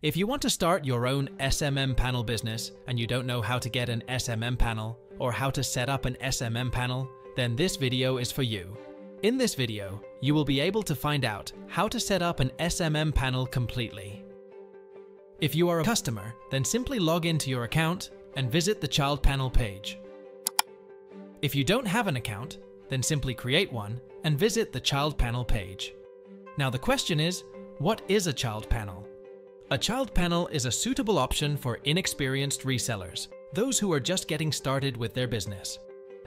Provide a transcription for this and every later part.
If you want to start your own SMM panel business and you don't know how to get an SMM panel or how to set up an SMM panel, then this video is for you. In this video, you will be able to find out how to set up an SMM panel completely. If you are a customer, then simply log into your account and visit the child panel page. If you don't have an account, then simply create one and visit the child panel page. Now the question is, what is a child panel? A child panel is a suitable option for inexperienced resellers, those who are just getting started with their business.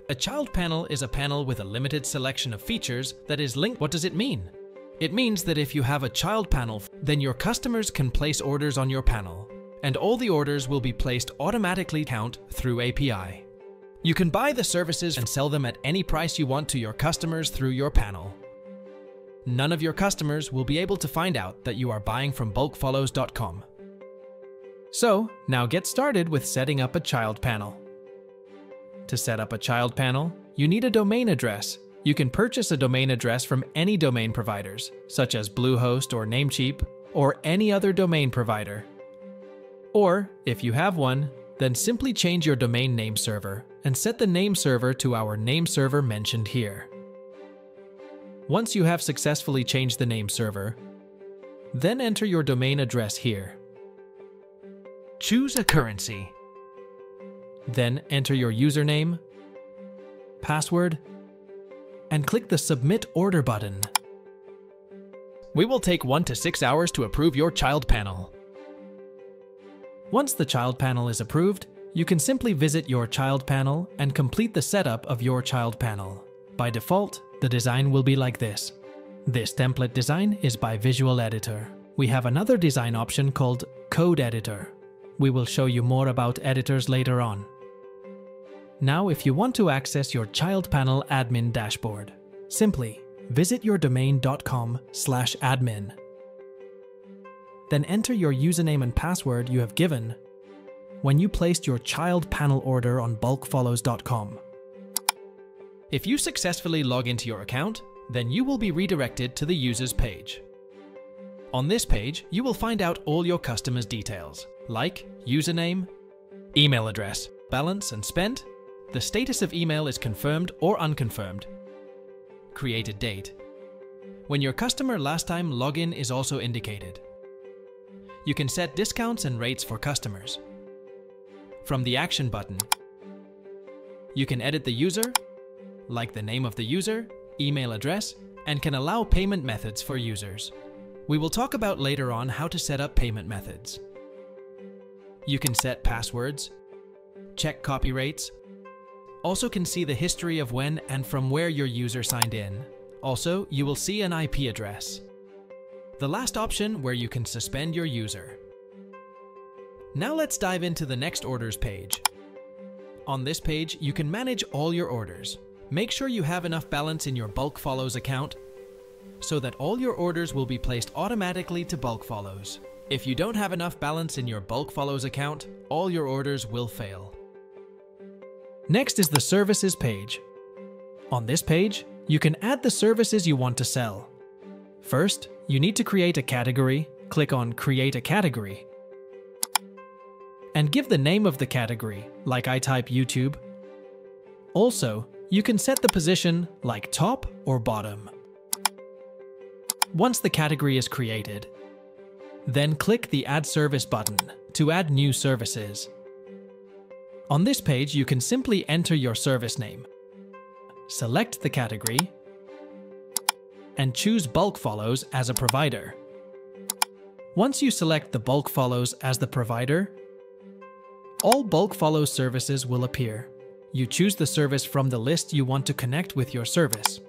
A child panel is a panel with a limited selection of features that is linked. What does it mean? It means that if you have a child panel, then your customers can place orders on your panel, and all the orders will be placed automatically count through API. You can buy the services and sell them at any price you want to your customers through your panel. None of your customers will be able to find out that you are buying from bulkfollows.com. So, now get started with setting up a child panel. To set up a child panel, you need a domain address you can purchase a domain address from any domain providers, such as Bluehost or Namecheap, or any other domain provider. Or, if you have one, then simply change your domain name server and set the name server to our name server mentioned here. Once you have successfully changed the name server, then enter your domain address here. Choose a currency. Then enter your username, password, and click the Submit Order button. We will take 1 to 6 hours to approve your child panel. Once the child panel is approved, you can simply visit your child panel and complete the setup of your child panel. By default, the design will be like this. This template design is by Visual Editor. We have another design option called Code Editor. We will show you more about editors later on. Now if you want to access your child panel admin dashboard, simply visit yourdomain.com slash admin. Then enter your username and password you have given when you placed your child panel order on bulkfollows.com. If you successfully log into your account, then you will be redirected to the users page. On this page, you will find out all your customers' details, like username, email address, balance and spent, the status of email is confirmed or unconfirmed. Created date. When your customer last time login is also indicated. You can set discounts and rates for customers. From the action button, you can edit the user, like the name of the user, email address, and can allow payment methods for users. We will talk about later on how to set up payment methods. You can set passwords, check copy rates, also can see the history of when and from where your user signed in. Also, you will see an IP address. The last option where you can suspend your user. Now let's dive into the next orders page. On this page, you can manage all your orders. Make sure you have enough balance in your bulk follows account so that all your orders will be placed automatically to bulk follows. If you don't have enough balance in your bulk follows account, all your orders will fail. Next is the Services page. On this page, you can add the services you want to sell. First, you need to create a category, click on Create a Category, and give the name of the category, like I type YouTube. Also, you can set the position like top or bottom. Once the category is created, then click the Add Service button to add new services. On this page, you can simply enter your service name, select the category, and choose Bulk Follows as a provider. Once you select the Bulk Follows as the provider, all Bulk Follows services will appear. You choose the service from the list you want to connect with your service.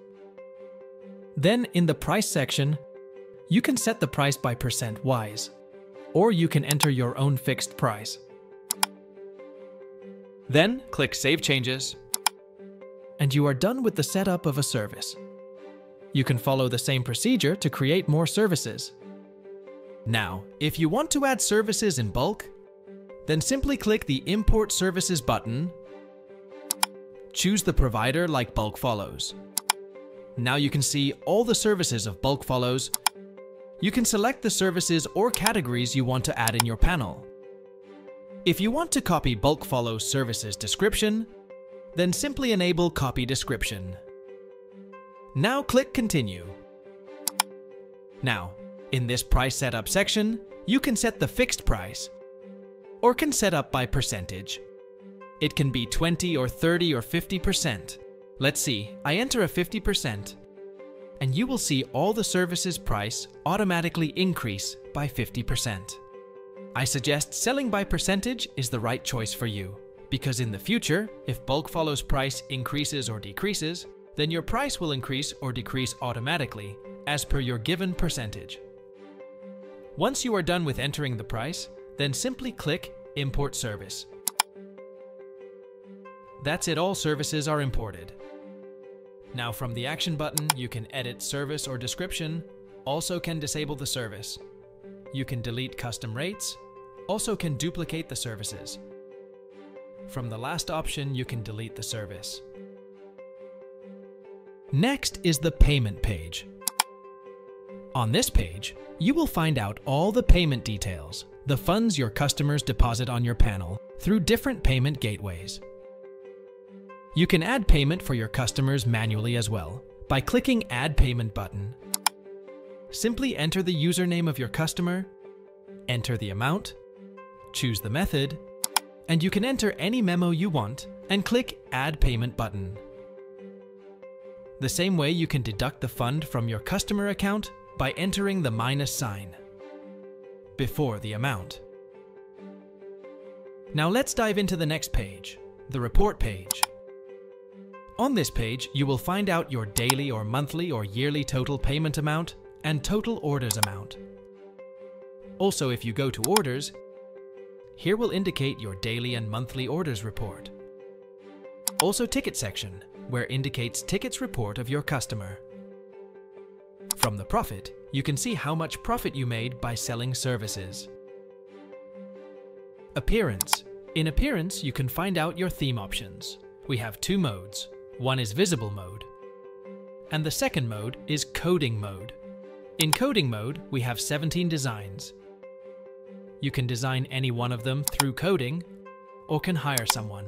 Then in the price section, you can set the price by percent wise, or you can enter your own fixed price. Then click Save Changes, and you are done with the setup of a service. You can follow the same procedure to create more services. Now, if you want to add services in bulk, then simply click the Import Services button, choose the provider like Bulk Follows. Now you can see all the services of Bulk Follows. you can select the services or categories you want to add in your panel. If you want to copy Bulk follows services description, then simply enable Copy Description. Now click Continue. Now, in this price setup section, you can set the fixed price, or can set up by percentage. It can be 20 or 30 or 50%. Let's see, I enter a 50%, and you will see all the services price automatically increase by 50%. I suggest selling by percentage is the right choice for you, because in the future, if bulk follows price increases or decreases, then your price will increase or decrease automatically as per your given percentage. Once you are done with entering the price, then simply click Import Service. That's it, all services are imported. Now from the Action button, you can edit service or description, also can disable the service. You can delete custom rates, also can duplicate the services. From the last option, you can delete the service. Next is the payment page. On this page, you will find out all the payment details, the funds your customers deposit on your panel through different payment gateways. You can add payment for your customers manually as well by clicking Add Payment button. Simply enter the username of your customer, enter the amount, choose the method, and you can enter any memo you want and click Add Payment button. The same way you can deduct the fund from your customer account by entering the minus sign before the amount. Now let's dive into the next page, the report page. On this page, you will find out your daily or monthly or yearly total payment amount and total orders amount. Also, if you go to orders, here will indicate your daily and monthly orders report. Also ticket section, where indicates tickets report of your customer. From the profit, you can see how much profit you made by selling services. Appearance. In Appearance, you can find out your theme options. We have two modes. One is Visible mode, and the second mode is Coding mode. In Coding mode, we have 17 designs. You can design any one of them through coding, or can hire someone.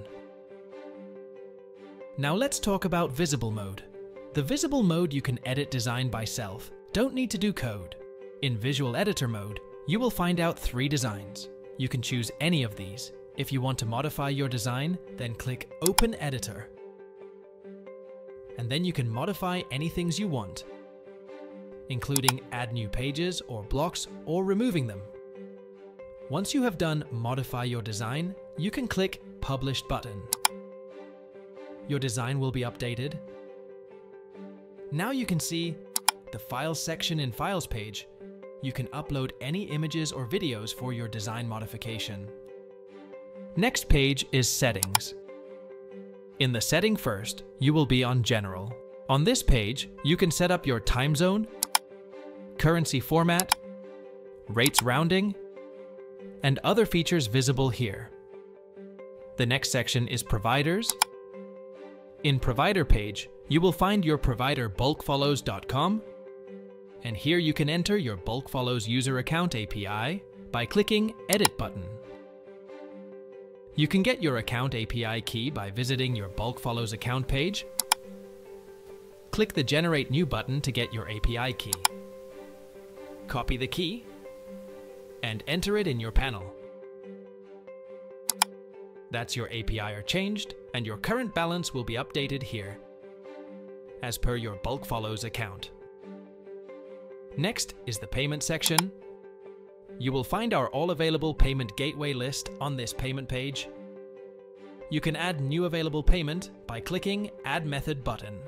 Now let's talk about Visible mode. The Visible mode you can edit design by self, don't need to do code. In Visual Editor mode, you will find out three designs. You can choose any of these. If you want to modify your design, then click Open Editor. And then you can modify any things you want, including add new pages or blocks or removing them. Once you have done Modify your design, you can click Publish button. Your design will be updated. Now you can see the Files section in Files page. You can upload any images or videos for your design modification. Next page is Settings. In the setting first, you will be on General. On this page, you can set up your time zone, currency format, rates rounding, and other features visible here. The next section is Providers, in Provider page, you will find your provider bulkfollows.com, and here you can enter your BulkFollows user account API by clicking Edit button. You can get your account API key by visiting your Bulk Follows account page. Click the Generate New button to get your API key. Copy the key and enter it in your panel. That's your API are changed, and your current balance will be updated here, as per your Bulk Follows account. Next is the payment section. You will find our all available payment gateway list on this payment page. You can add new available payment by clicking Add Method button.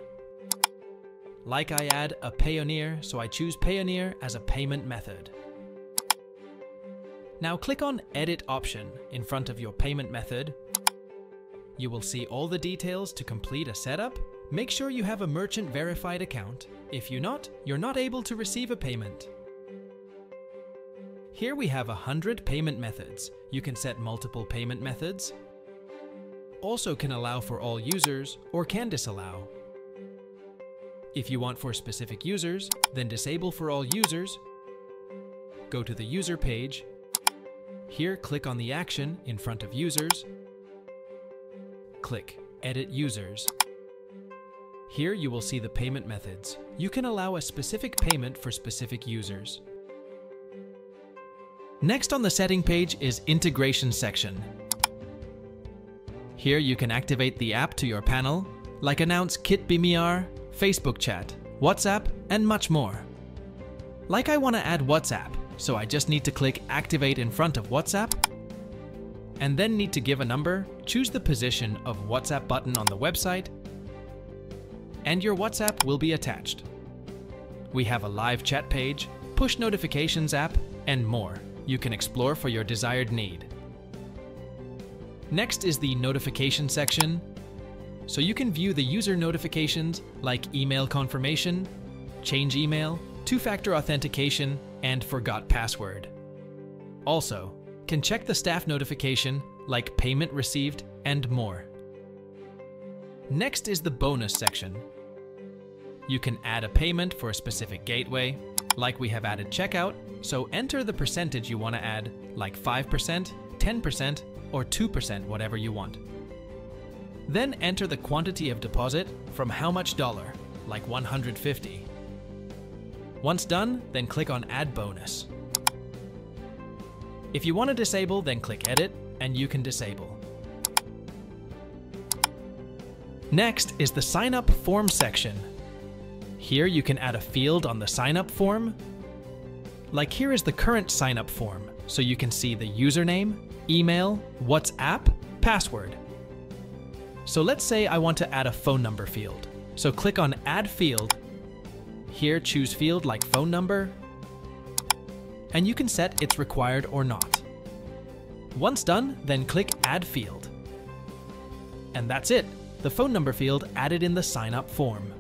Like I add a Payoneer, so I choose Payoneer as a payment method. Now click on Edit option in front of your payment method. You will see all the details to complete a setup. Make sure you have a merchant verified account. If you not, you're not able to receive a payment. Here we have 100 payment methods. You can set multiple payment methods. Also can allow for all users or can disallow. If you want for specific users, then disable for all users go to the user page. Here, click on the action in front of users. Click Edit Users. Here you will see the payment methods. You can allow a specific payment for specific users. Next on the setting page is Integration section. Here you can activate the app to your panel, like announce Kit Beamer, Facebook chat, WhatsApp, and much more. Like I want to add WhatsApp, so I just need to click Activate in front of WhatsApp, and then need to give a number, choose the position of WhatsApp button on the website, and your WhatsApp will be attached. We have a live chat page, push notifications app, and more you can explore for your desired need. Next is the notification section, so you can view the user notifications like email confirmation, change email, two-factor authentication, and forgot password. Also, can check the staff notification like payment received and more. Next is the bonus section. You can add a payment for a specific gateway, like we have added checkout, so enter the percentage you want to add, like 5%, 10%, or 2%, whatever you want. Then enter the quantity of deposit from how much dollar, like 150. Once done, then click on Add Bonus. If you want to disable, then click Edit, and you can disable. Next is the Sign Up Form section. Here you can add a field on the sign up form. Like here is the current sign up form, so you can see the username, email, WhatsApp, password. So let's say I want to add a phone number field. So click on Add Field. Here choose field like phone number, and you can set it's required or not. Once done, then click Add Field. And that's it, the phone number field added in the sign up form.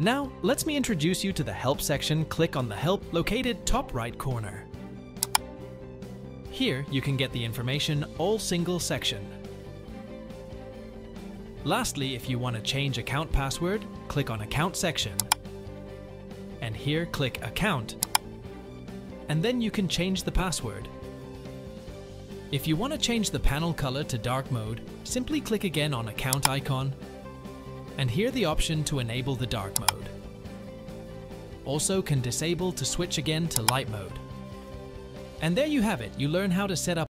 Now, let me introduce you to the Help section. Click on the Help located top right corner. Here, you can get the information all single section. Lastly, if you want to change account password, click on Account section. And here, click Account. And then you can change the password. If you want to change the panel color to dark mode, simply click again on Account icon and here the option to enable the dark mode. Also can disable to switch again to light mode. And there you have it, you learn how to set up